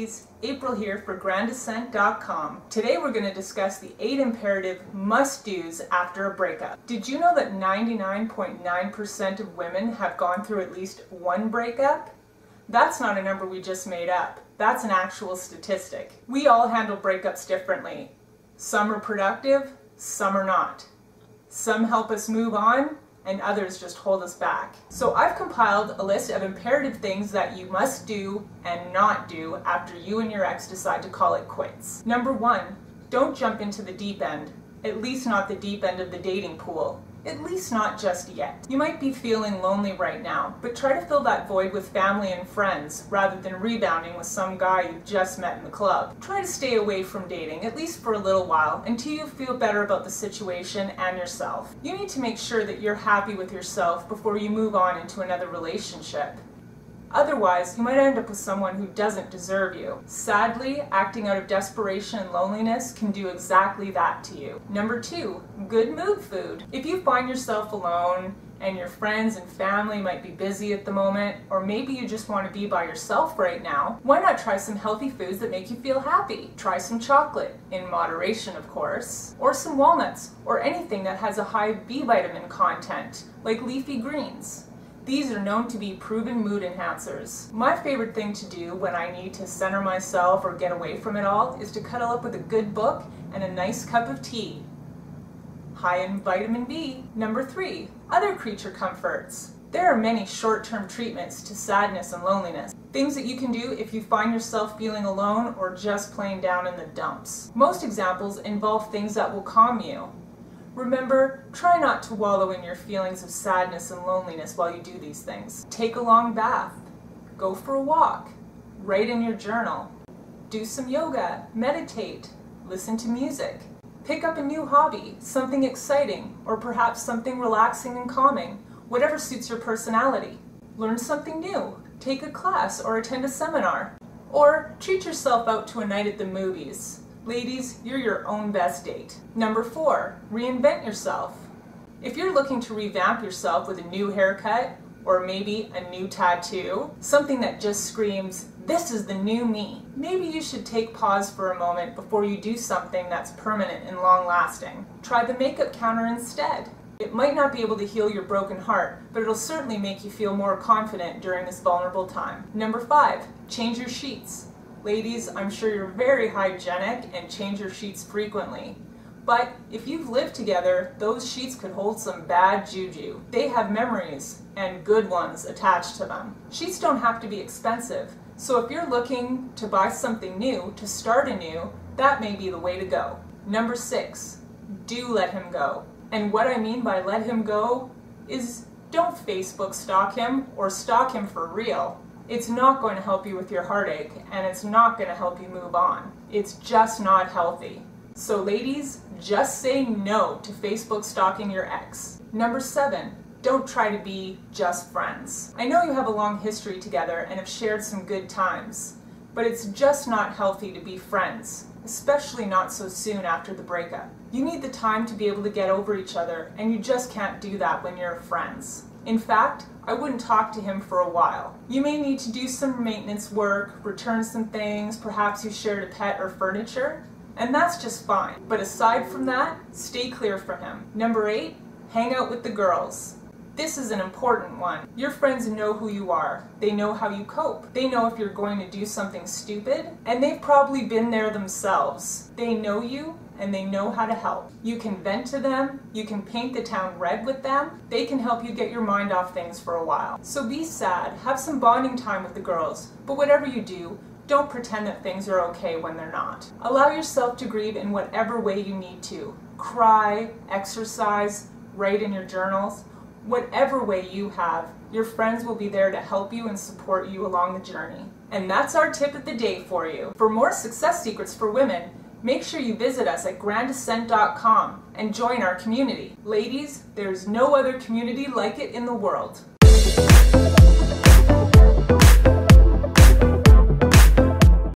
ladies, April here for GrandDescent.com. Today we're going to discuss the 8 imperative must-dos after a breakup. Did you know that 99.9% of women have gone through at least one breakup? That's not a number we just made up. That's an actual statistic. We all handle breakups differently. Some are productive, some are not. Some help us move on, and others just hold us back. So I've compiled a list of imperative things that you must do and not do after you and your ex decide to call it quits. Number one, don't jump into the deep end, at least not the deep end of the dating pool. At least not just yet. You might be feeling lonely right now, but try to fill that void with family and friends rather than rebounding with some guy you just met in the club. Try to stay away from dating, at least for a little while, until you feel better about the situation and yourself. You need to make sure that you're happy with yourself before you move on into another relationship. Otherwise, you might end up with someone who doesn't deserve you. Sadly, acting out of desperation and loneliness can do exactly that to you. Number two, good mood food. If you find yourself alone, and your friends and family might be busy at the moment, or maybe you just want to be by yourself right now, why not try some healthy foods that make you feel happy? Try some chocolate, in moderation of course, or some walnuts, or anything that has a high B vitamin content, like leafy greens. These are known to be proven mood enhancers. My favorite thing to do when I need to center myself or get away from it all is to cuddle up with a good book and a nice cup of tea. High in vitamin B. Number three, other creature comforts. There are many short-term treatments to sadness and loneliness. Things that you can do if you find yourself feeling alone or just plain down in the dumps. Most examples involve things that will calm you. Remember, try not to wallow in your feelings of sadness and loneliness while you do these things. Take a long bath. Go for a walk. Write in your journal. Do some yoga. Meditate. Listen to music. Pick up a new hobby, something exciting, or perhaps something relaxing and calming, whatever suits your personality. Learn something new. Take a class or attend a seminar. Or treat yourself out to a night at the movies. Ladies, you're your own best date. Number four, reinvent yourself. If you're looking to revamp yourself with a new haircut, or maybe a new tattoo, something that just screams, this is the new me. Maybe you should take pause for a moment before you do something that's permanent and long lasting. Try the makeup counter instead. It might not be able to heal your broken heart, but it'll certainly make you feel more confident during this vulnerable time. Number five, change your sheets. Ladies, I'm sure you're very hygienic and change your sheets frequently. But if you've lived together, those sheets could hold some bad juju. They have memories, and good ones, attached to them. Sheets don't have to be expensive, so if you're looking to buy something new, to start anew, that may be the way to go. Number six, do let him go. And what I mean by let him go is don't Facebook stalk him or stalk him for real it's not going to help you with your heartache and it's not going to help you move on. It's just not healthy. So ladies, just say no to Facebook stalking your ex. Number seven, don't try to be just friends. I know you have a long history together and have shared some good times, but it's just not healthy to be friends, especially not so soon after the breakup. You need the time to be able to get over each other, and you just can't do that when you're friends. In fact, I wouldn't talk to him for a while. You may need to do some maintenance work, return some things, perhaps you shared a pet or furniture, and that's just fine. But aside from that, stay clear from him. Number eight, hang out with the girls. This is an important one. Your friends know who you are. They know how you cope. They know if you're going to do something stupid, and they've probably been there themselves. They know you and they know how to help. You can vent to them, you can paint the town red with them, they can help you get your mind off things for a while. So be sad, have some bonding time with the girls, but whatever you do, don't pretend that things are okay when they're not. Allow yourself to grieve in whatever way you need to. Cry, exercise, write in your journals, whatever way you have, your friends will be there to help you and support you along the journey. And that's our tip of the day for you. For more success secrets for women, Make sure you visit us at grandascent.com and join our community. Ladies, there's no other community like it in the world.